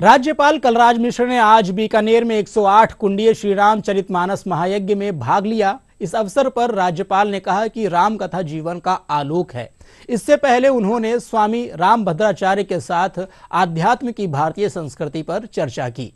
राज्यपाल कलराज मिश्र ने आज बीकानेर में 108 कुंडीय श्री राम चरितमानस महायज्ञ में भाग लिया। इस अवसर पर राज्यपाल ने कहा कि राम कथा जीवन का आलोक है। इससे पहले उन्होंने स्वामी राम भद्राचार्य के साथ आध्यात्म की भारतीय संस्कृति पर चर्चा की।